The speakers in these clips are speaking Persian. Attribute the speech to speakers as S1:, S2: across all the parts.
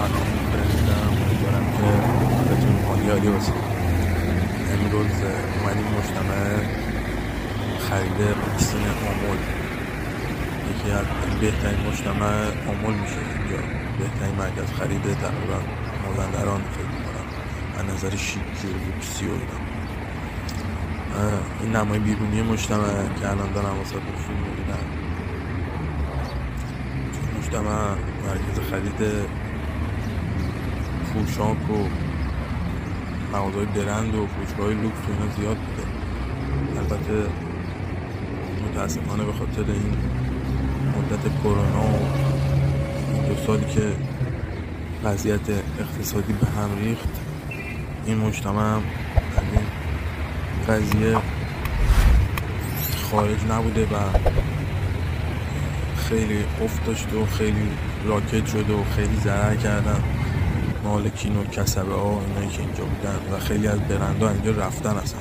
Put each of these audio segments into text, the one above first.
S1: سلام برمیدم امیدوارم که حالتون عالی عالی باشه امروز اومدیم مجتمع خرید اکسین آمول یکی از بهترین مجتمع آمول میشه اینجا بهترین مرکز خرید تقریبا مازندران فکر می‌کنم از نظر شیکی و لوکسی و این نمای بیرونی مجتمع که الان دارم واسه فیلم می‌بینم مجتمع مرکز خرید پوشاک و مغازهای برند و فروشگاه لوکس و زیاد بوده. البته متاسفانه به خاطر این مدت کرونا و این دو سالی که وضعیت اقتصادی به هم ریخت این مجتمع هم از این قضیه خارج نبوده و خیلی افت داشته و خیلی راکت شده و خیلی ضرر کردن. مالکین و کسبه ها و اینایی که اینجا بودن و خیلی از برندها اینجا رفتن اصلا.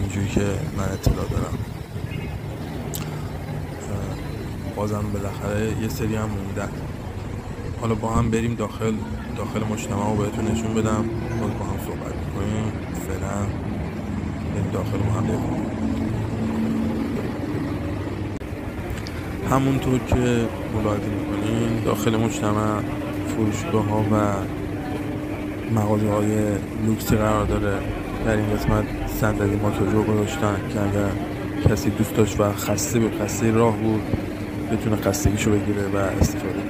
S1: اینجوری که من اطلاع دارم. بازم بالاخره یه سری هم موندن حالا با هم بریم داخل داخل مجتمع رو بهتون نشون بدم. باز با هم صحبت می‌کنیم. فعلا بریم داخل بریم همونطور که ملاحظه می‌کنیم داخل مجتمع فروشگاه ها و مغازه های لوکسی قرار داره. در این قسمت صندلی ماساژور گذاشتن که اگر کسی دوست داشت و خسته به خسته راه بود بتونه خستگیشو بگیره و استفاده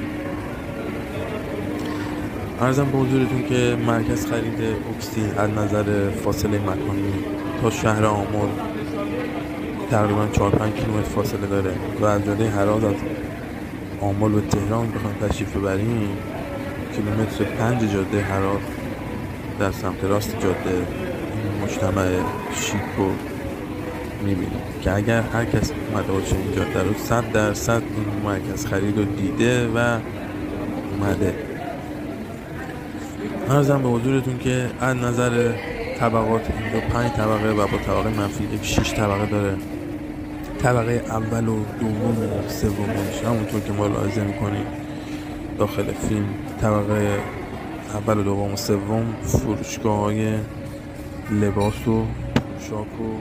S1: ارزم به حضورتون که مرکز خرید اوکسی از نظر فاصله مکانی تا شهر آمول تقریبا 4 5 کیلومتر فاصله داره و از جاده هراز از آمل به تهران بخوایم تشریف ببریم. کیلومتر پنج جاده هراز در سمت راست جاده مجتمع شیک رو می‌بینیم که اگر هر کس اومده باشه این جاده رو صد درصد این مرکز خرید رو دیده و اومده. ارزم به حضورتون که از نظر طبقات اینجا پنج طبقه و با طبقه منفی یک شیش طبقه داره. طبقه اول و دوم و سومش. همونطور که ملاحظه می‌کنید داخل فیلم طبقه اول و دوم و سوم فروشگاه های لباس و پوشاک و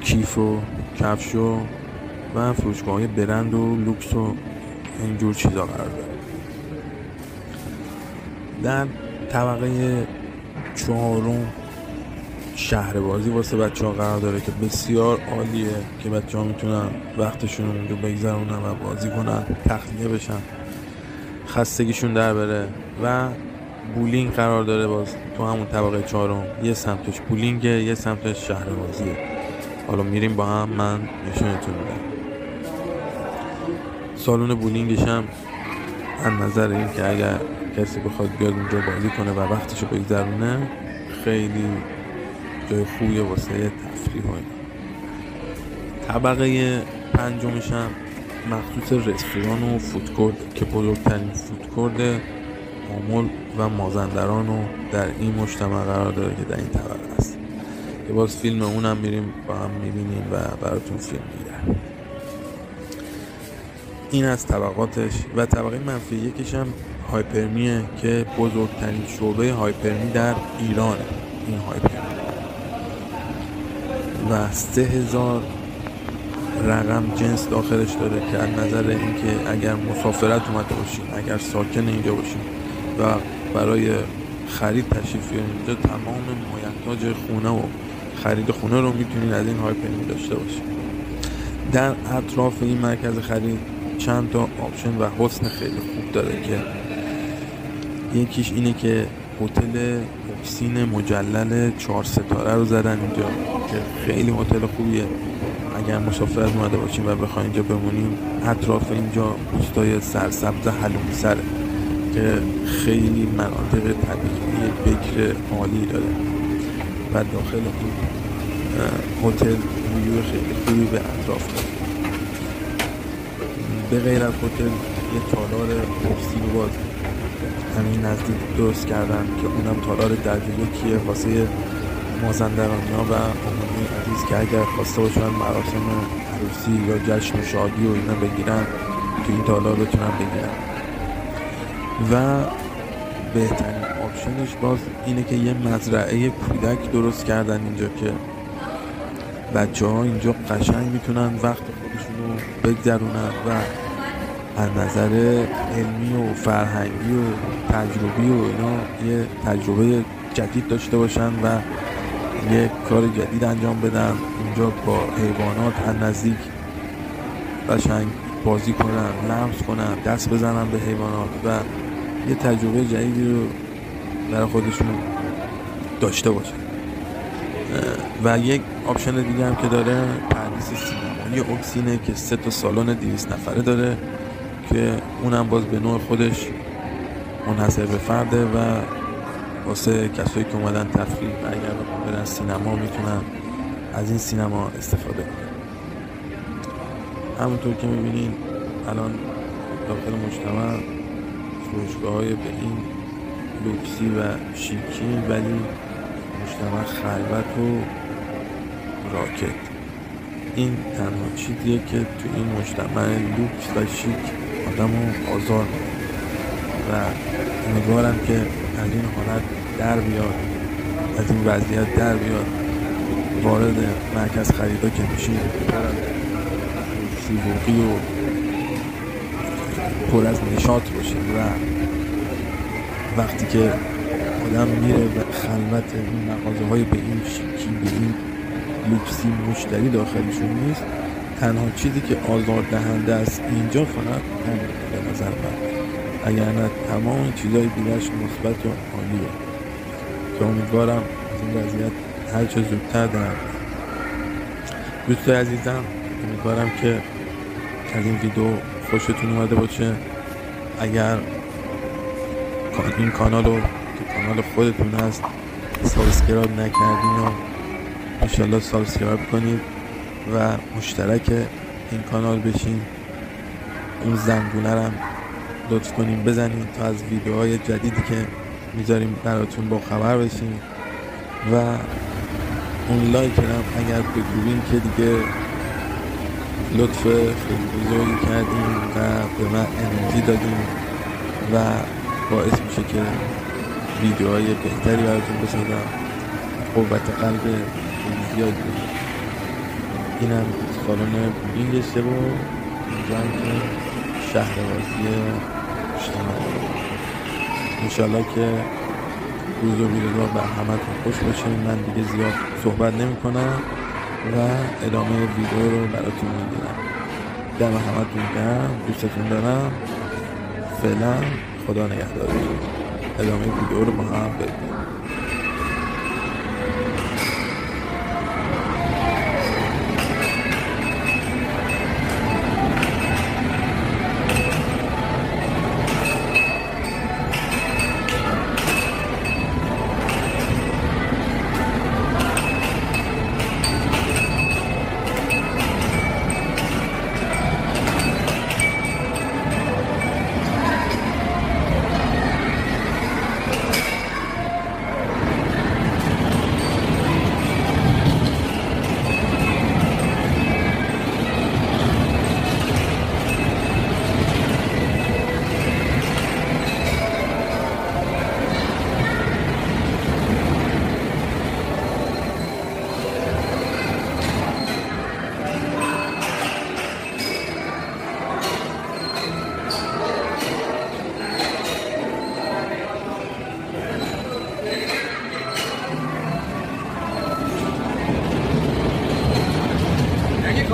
S1: کیف و کفش و و فروشگاه های برند و لوکس و اینجور چیزا قرار داره. در طبقه چهارم شهر بازی واسه بچه ها قرار داره که بسیار عالیه که بچه ها می‌تونن وقتشون اونجا بگذرونن و بازی کنن تخلیه بشن. خستگیشون در بره و بولینگ قرار داره باز تو همون طبقه چهارم. یه سمتش بولینگه یه سمتش شهر بازیه. حالا میریم با هم من نشونتون میدم. سالن بولینگش هم از نظر این که اگر کسی بخواد بیاد اونجا بازی کنه و وقتشو بگذرونه خیلی جای خوبیه واسه تفریح و طبقه پنجمش هم مخصوص رستوران و فودکورد که بزرگترین فودکورد آمول و مازندران رو در این مجتمع قرار داره که در این طبقه است. که باز فیلم اونم میریم با هم می‌بینیم و براتون فیلم می‌گیرم این از طبقاتش و طبقه منفی یکیش هم هایپرمیه که بزرگترین شعبه هایپرمی در ایرانه. این هایپرمی. و سه هزار رقم جنس داخلش داره که از نظر اینکه اگر مسافرت اومده باشین اگر ساکن اینجا باشین و برای خرید تشریف بیارین اینجا تمام مایحتاج خونه و خرید خونه رو می‌تونین از این هایپر می داشته باشین. در اطراف این مرکز خرید چند تا option و حسن خیلی خوب داره که یکیش اینه که هتل اکسین مجلل چهار ستاره رو زدن اینجا که خیلی هتل خوبیه. اگر مسافرت اومده باشیم و بخوایم اینجا بمونیم اطراف اینجا روستای سرسبز حلوم سره که خیلی مناطق طبیعی بکر عالی داره. و داخل این هتل ویو خیلی خوبی به اطراف داره. به غیر از هتل یه تالار اکسین باز همین نزدیک درست کردن که اونم تالار درجه یکیه واسه مازندرانی ها و عمومی عزیز که اگر خواسته باشن مراسم عروسی یا جشن و شادی و اینا بگیرن تو این تالار بتونن بگیرن. و بهترین آپشنش باز اینه که یه مزرعه کودک درست کردن اینجا که بچه ها اینجا قشنگ می‌تونن وقت خودشون رو بگذرونن و از نظر علمی و فرهنگی و تجربی و اینا یه تجربه جدید داشته باشن و یه کار جدید انجام بدن اینجا با حیوانات از نزدیک قشنگ بازی کنن لمس کنن دست بزنن به حیوانات و یه تجربه جدیدی رو برای خودشون داشته باشن. و یک option دیگه هم که داره پردیس سینمایی اکسینه که سه تا سالن دویست نفره داره. که اونم باز به نوع خودش منحصر به فرده و واسه کسایی که اومدن تفریح اگر برن سینما می‌تونن از این سینما استفاده کنن. همونطور که می‌بینین الان داخل مجتمع فروشگاه های به این لوکسی و شیکی ولی مجتمع خلوت و راکت. این تنها چیزیه که تو این مجتمع لوکس و شیک آدم رو آزار و امیدوارم که از این حالت در بیاد از این وضعیت در بیاد. وارد مرکز خریدا که میشین شلوغی و پر از نشاط باشه و وقتی که آدم میره و خلوت این مغازه های به این شیکی به این لوکسی مشتری داخلشون نیست. تنها چیزی که آزار دهنده است اینجا فقط همین به نظر من. اگر نه تمام چیزهای دیگرش مثبت و عالیه که امیدوارم از این وضعیت هر چه زودتر در دوست عزیزم امیدوارم که از این ویدیو خوشتون اومده باشه. اگر این کانال رو که کانال خودتون هست subscribe نکردین و انشالله subscribe کنید و مشترک این کانال بشین. اون زنگوله هم لطف کنین بزنید تا از ویدیوهای جدیدی که می‌ذاریم براتون با خبر بشین. و اون like هم اگر بکنین که دیگه لطف خیلی بزرگی کردیم و به من انرژی دادیم و باعث میشه که ویدیوهای بهتری براتون بسازم قوت قلب زیادی بگیم اینم سالن بودینگشه و اینجا هم که شهروازی اجتماعی انشالله که روز و روزگار بر همتون خوش باشه من دیگه زیاد صحبت نمی کنم و ادامه ویدیو رو براتون می‌گیرم. دم همتون گرم. دوستتون دارم. فعلا خدا نگهدارتون. ادامه ویدیو رو با هم ببینیم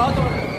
S1: الباطل